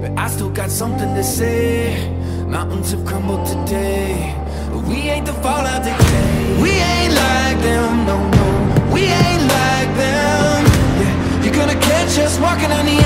But I still got something to say. Mountains have crumbled today But we ain't the fallout decay We ain't like them, no, no. We ain't like them. Yeah. You're gonna catch us walking on the